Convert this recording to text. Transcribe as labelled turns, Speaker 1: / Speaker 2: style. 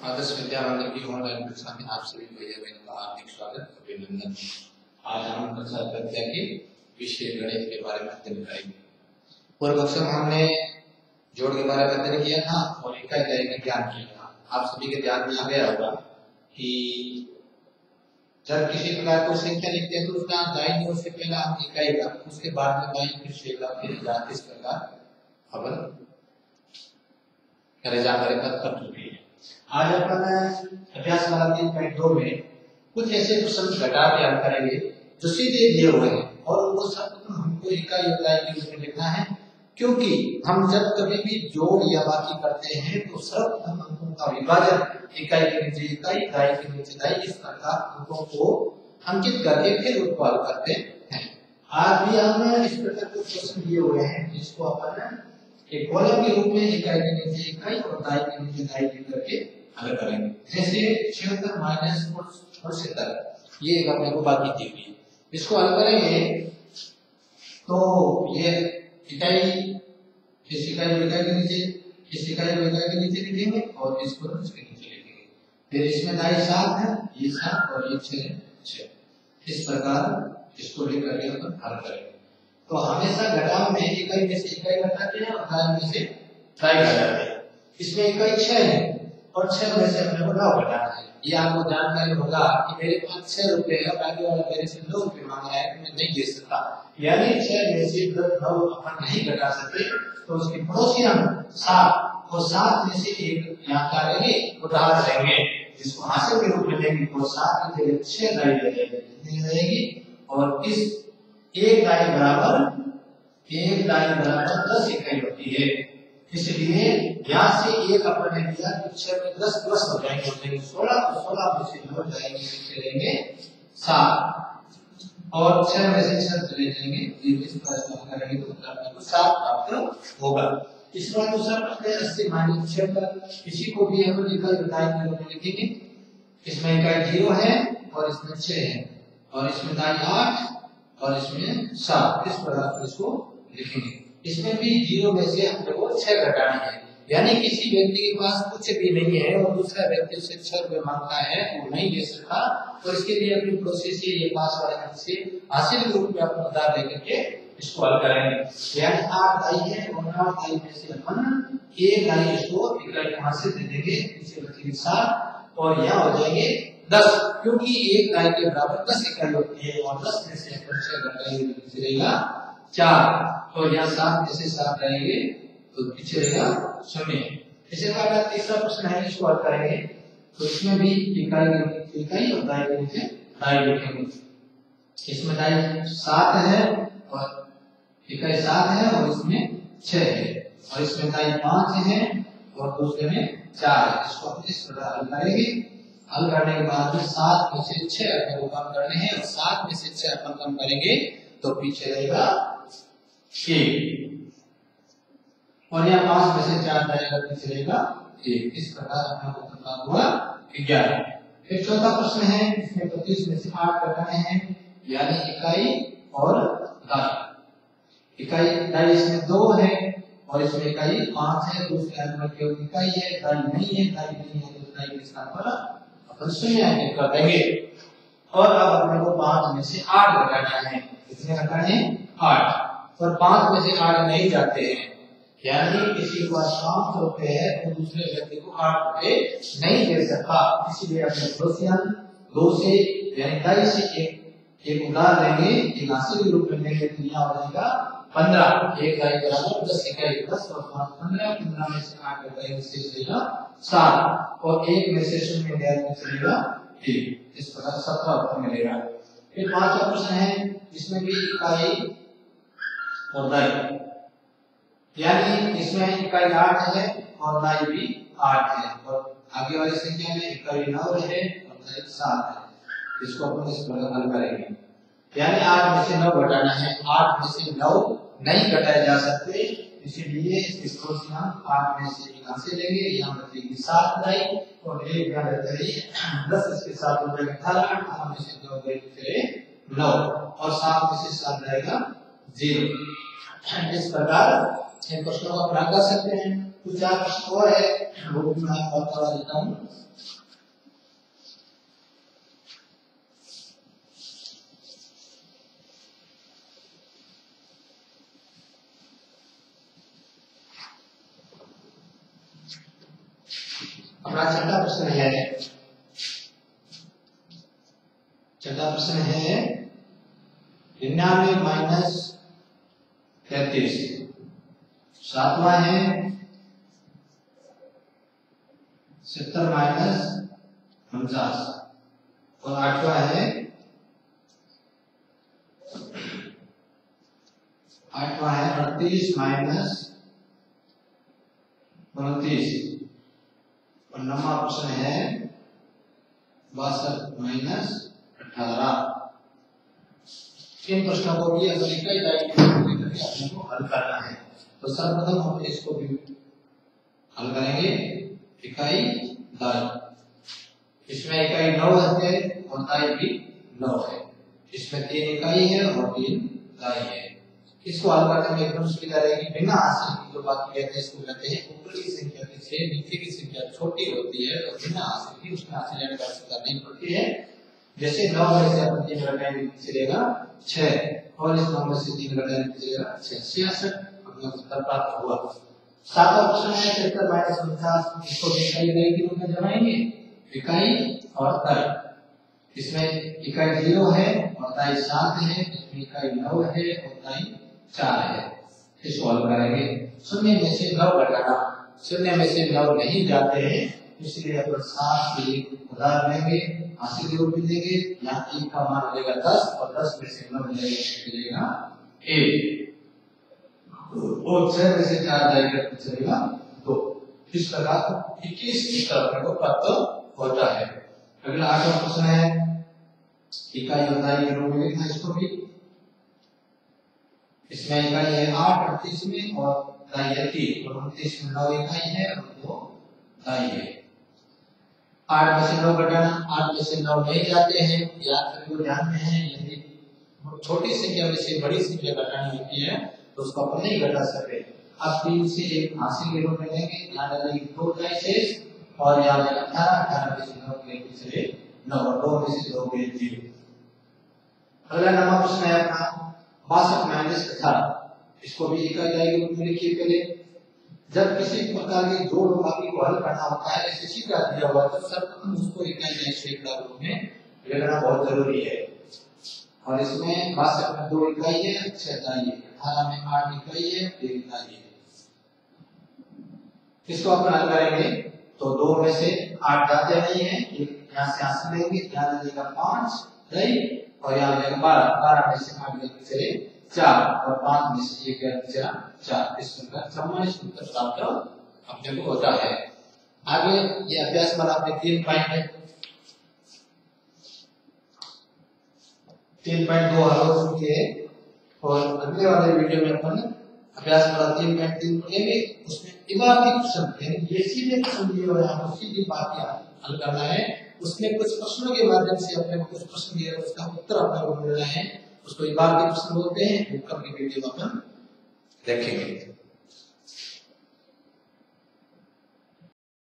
Speaker 1: आदर्श विद्या मंदिर की ऑनलाइन कक्षा में आप सभी भैया बहनों का हार्दिक स्वागत, अभिनंदन। आज हम कक्षा प्रत्या के विषय गणित के बारे में अध्ययन करेंगे। पूर्व कक्षा में हमने जोड़ के बारे में अध्ययन किया था और इकाई इकाई का ज्ञान किया था। आप सभी के ध्यान में आ गया होगा कि जब किसी प्रकार को संख्या लिखते हैं तो उसका दाहिनी ओर से पहला इकाई का, उसके बाद में बाई फिर छेगा फिर जाति इस प्रकार अपन करे जा करे कर चुके हैं आज अपन अभ्यास वाला तीन पॉइंट दो में कुछ ऐसे क्वेश्चन घटा के हल करेंगे, जो सीधे दिए हुए हैं, और उनको सब हमको इकाई इकाई के रूप में लिखना है, क्योंकि हम जब कभी भी जोड़ या बाकी करते हैं तो सर्वप्रथम अंकों का विभाजन, इकाई के नीचे इकाई दाई के नीचे दाई इस प्रकार अंकों को अंकित करके फिर हल करते हैं। आज भी हम इस प्रकार के क्वेश्चन दिए हुए हैं, जिसको अपन एक कॉलम के रूप में इकाई के नीचे इकाई और दाई के नीचे दाई करके हल करेंगे। जैसे छिहत्तर माइनस अड़सत्तर ये एक अपने को बाकी दी हुई है इसको हल करेंगे तो ये इकाई इस इकाई को इकाई के नीचे इस इकाई को इकाई के नीचे लिखेंगे और इसको इसके नीचे लिखेंगे। फिर इसमें दाई सात है, ये सात और ये छह छह। इस प्रकार इसको लिख करके अपन हल करेंगे। तो हमेशा घटाव में इकाई में से इकाई घटाते हैं और दाई में से दाई घटाते हैं। इसमें इकाई छह है। और छह में से अपने को नौ घटाना ये आपको जानकारी होगा कि मेरे पास छह रुपए है बाकी वाला मेरे से नौ रुपए मांग रहा है, मैं नहीं दे सकता। यानी छह में से नौ अपन नहीं घटा सकते। तो उसके पड़ोसी हम सात और सात में से एक यहाँ का रहेंगे उधार रहेंगे, जिसको हासिल के रूप में लेंगे तो सात की जगह छह कितनी रहेगी, और इस एक दाई बराबर, एक दाई बराबर दस इकाई होती है। इसलिए यहाँ से एक अपन ने दिया तो छह में दस दस हो जाएँगे हो जाएँगे सोलह तो सोलह में से नौ जाएँगे कितने रहेंगे सात। और छह में से छह चले जाएँगे इस प्रश्न करेंगे तो उत्तर आपको तो सात प्राप्त होगा। इस बार तो सर अपने अस्सी माइनस छह पर। इसी को भी हम इकाई बताए के लिखेंगे इसमें इकाई ज़ीरो है और इसमें छह है। और इसमें दाई आठ और इसमें सात। इस प्रकार इसको लिखेंगे। इसमें भी ज़ीरो में से हमने को छह घटाना है। यानी किसी व्यक्ति के पास कुछ भी नहीं है और दूसरा व्यक्ति उससे छह रुपए माँगता है, वो नहीं दे सकता। तो इसके लिए अपनी प्रोसेस से ये पास वाले से हासिल रूप में अपना उधार लेकर के इसको हल करेंगे। यानी आठ आई है और नौ आई में से अपन एक आई इसको इकाई हासिल दे देंगे, इसे बचेंगे सात और यहाँ हो जाएँगे दस, क्योंकि एक इकाई के बराबर दस इकाई होती है और दस में से अपन छह घटाएँगे रहेगा चार और यहाँ सात में से सात रहेंगे तो पीछे रहेगा शून्य। इसी प्रकार तीसरा प्रश्न है, इसको हल करेंगे। तो इसमें भी इकाई इकाई और दाई के नीचे दाई लिखेंगे इसमें दाई सात है, और इकाई सात है, और इसमें छह है। और इसमें दाई पाँच है, और दूसरे में चार है। इसको हम इस प्रकार हल करेंगे। हल करने के बाद में सात में से छह अपने को कम करने हैं, और सात में से छह अपन कम करेंगे तो पीछे रहेगा एक और यहाँ पाँच में से चार जाएगा रहेगा एक। इस प्रकार अपना उत्तर प्राप्त हुआ। ग्यारह। फिर चौथा प्रश्न है इसमें पच्चीस में से आठ घटाने हैं यानी इकाई और दाई। इकाई दाई इसमें दो है और इसमें इकाई पाँच है। दूसरे अंक केवल इकाई है दाई नहीं है दाई नहीं है तो दाई के स्थान पर अपन शून्य अंकित कर देंगे। और अब अपने को पाँच में से आठ घटाना है। कितने घटाने आठ। और पाँच में से आठ नहीं जाते हैं। यानी किसी को पाँच रुपए है तो दूसरे व्यक्ति को आठ रुपए नहीं दे सकता। इसीलिए अपने पड़ोसियन दो से यानी से एक एक उधार लेंगे के रूप में लेंगे तो हो जाएगा पंद्रह। एक बराबर दस इकाई दस, और पाँच पंद्रह पंद्रह में से आठ शेष रहेगा सात। और एक में से शून्य में चलेगा एक इस प्रकार सत्रह मिलेगा। फिर पांचवा प्रश्न है, इसमें भी इकाई और दाई यानी इसमें इकाई आठ है और दाई भी आठ है। और आगे वाली संख्या में इकाई नौ है और दाई सात है। इसको अपन इस प्रकार हल करेंगे। यानी आठ में से नौ घटाना है। आठ में से नौ नहीं घटाए जा सकते। इसीलिए इसको आठ में से एक से लेंगे यहाँ बचेगी सात दाई और एक यहाँ है दस, इसके साथ हो जाएगा अठारह। अठारह में से दो गए नौ। और सात में से सात जाएगा ज़ीरो। इस प्रकार इन प्रश्नों को पूरा कर सकते हैं। कुछ चार प्रश्न और है, वो भी मैं आपको करवा देता हूँ। अपना छठा प्रश्न है। छठा प्रश्न है, निन्यानवे माइनस तैतीस सातवां है सत्तर माइनस उनचास। और आठवां है आठवां है अड़तीस माइनस उनतीस। और नवा प्रश्न है बासठ माइनस अठारह। इन प्रश्नों को भी अगर इकाई इकाई को हल करना है। तो सर्वप्रथम हम इसको भी हल करेंगे। इकाई दाई इसमें इकाई नौ है और दाई भी नौ है। इसमें तीन इकाई है और तीन दाई है। इसको हल करने में एकदम सुविधा रहेगी। बिना हासिल की जो बात कहते हैं, इसको कहते हैं ऊपरी संख्या से नीचे की संख्या छोटी होती है तो बिना हासिल की उसमें ऐड कर नहीं पड़ती है। जैसे नौ में से अपन तीन घटाएँगे चलेगा, छह। और इस नंबर से तीन घटाएँगे चलेगा, छह। छियासठ। अपना उत्तर प्राप्त हुआ। सातवां प्रश्न है सत्तर माइनस उनचास इसको इकाई इकाई के रूप में जमाएँगे? इकाई और तर्क इसमें इकाई ज़ीरो है और ताई सात है। इसमें इकाई नौ है और ताई चार है। इसको हल करेंगे शून्य में से नौ घटाना शून्य में से नौ नहीं जाते हैं। इसलिए अपन सात के उदाहरण लेंगे हासिल के रूप में लेंगे यहाँ एक का मान मिलेगा दस, और दस में से नौ मिलेगा, एक और छह में से चार जाएगा तो चलेगा दो। इस प्रकार इक्कीस अपने को प्राप्त होता है। अगला आठवां प्रश्न है, इकाई बताइए में लिखना इसको भी। इसमें इकाई है आठ अड़तीस में और दाई है तीन, और उनतीस में नौ इकाई है और दो दाई है। आठ में से नौ घटाना आठ में से नौ नहीं जाते हैं, याद करके ध्यान में है यदि छोटी संख्या में से बड़ी संख्या घटानी होती है तो उसको अपन नहीं घटा सकते। अब तीन से एक हासिल के रूप में लेंगे यहाँ डालेंगे दो शेष और यहाँ पे अठारह अठारह में से नौ के पिछले नौ, दो में से दो के ज़ीरो। अगला नंबर प्रश्न है अपना, बासठ माइनस अठारह। इसको भी एक जाएगी रूप में लिखिए पहले। जब किसी प्रकार की जोड़ बाकी को हल करना होता है जैसे सीधा दिया हुआ तो सर्वप्रथम उसको इकाई जाए सैकड़ा रूप में लेना बहुत ज़रूरी है। और इसमें बासठ में दो इकाई है, छह इकाई है। अठारह में आठ इकाई है, एक इकाई है। इसको अपन हल करेंगे? तो दो में से आठ जाते नहीं है, एक यहाँ से आसन लेंगे, यहाँ लगेगा पाँच, राइट? और यहाँ लगेगा बारह। बारह में से आठ चले चार और पाँच में से एक बचा चार इस प्रकार सम्मानित उत्तर प्राप्त होता है। आगे ये अभ्यास आपने तीन पॉइंट है। तीन पॉइंट दो हो हैं। और अगले वाले वीडियो में अपन अभ्यास तीन पॉइंट तीन उसमें यानी ये सीधे क्वेश्चन दिए हुए हैं बात हल करना है। उसमें कुछ प्रश्नों के माध्यम से अपने कुछ प्रश्न दिए उसका उत्तर अपने को मिलना है। उसको इबारती प्रश्न बोलते हैं ऊपर की वीडियो देखेंगे।